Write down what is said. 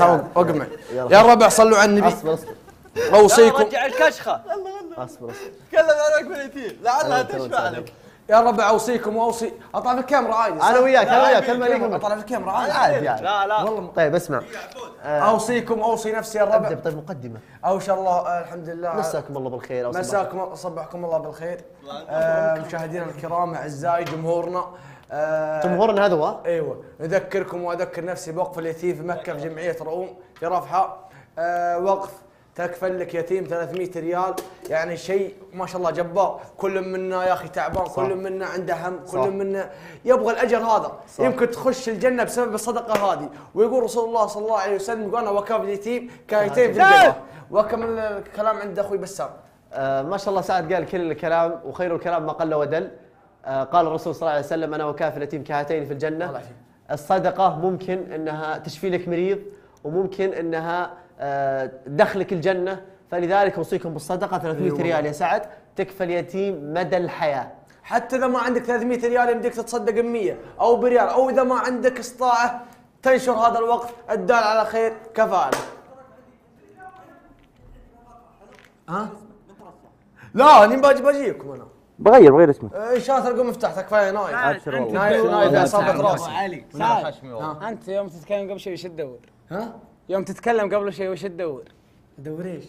معي يا الربع صلوا على النبي. أصبر أصبر. أوصيكم. رجع الكشخة. أصبر أصبر. تكلم عن وقف اليتيم لعلها تشفع لك يا الربع أوصيكم وأوصي. أطلع في الكاميرا عادي؟ أنا وياك أنا وياك كلمة أطلع في الكاميرا عادي. عادي يعني. لا لا. والله طيب اسمع. أوصيكم أوصي نفسي يا الربع طيب مقدمة. أو شاء الله آه، الحمد لله. مساكم الله بالخير. مساكم صبحكم الله بالخير. آه، مشاهدينا الكرام أعزائي جمهورنا. آه، جمهورنا هذا هو أيوه. نذكركم وأذكر نفسي بوقف اليتيم في مكة في جمعية رؤوم في رفحة. آه وقف. تكفل لك يتيم 300 ريال. يعني شيء ما شاء الله جبار. كل منا يا أخي تعبان. كل منا عنده هم. صح. كل منا يبغى الأجر هذا. صح. يمكن تخش الجنة بسبب الصدقة هذه. ويقول رسول الله صلى الله عليه وسلم يقول أنا وكاف اليتيم كايتين في الجنة. وكمل الكلام عند أخوي بسام؟ آه ما شاء الله سعد قال كل الكلام وخير الكلام ما قل ودل. آه قال الرسول صلى الله عليه وسلم أنا وكافل اليتيم كهاتين في الجنة. الصدقة ممكن إنها تشفي لك مريض وممكن إنها آه تدخلك الجنة فلذلك أوصيكم بالصدقة 300 أيوة. ريال يا سعد تكفى اليتيم مدى الحياة حتى إذا ما عندك 300 ريال يمديك تتصدق ب 100 أو بريال أو إذا ما عندك استطاعه تنشر هذا الوقت الدال على خير كفاله. ها؟ لا اني باجي باجيكم أنا. بغير بغير اسمه ان شاء الله تلقون مفتاح كفايه نايف. ابشر والله نايف نايف اصابت راسي. علي أنت يوم تتكلم قبل شيء وش تدور؟ ها؟ يوم تتكلم قبل شيء وش تدور؟ ادور إيش؟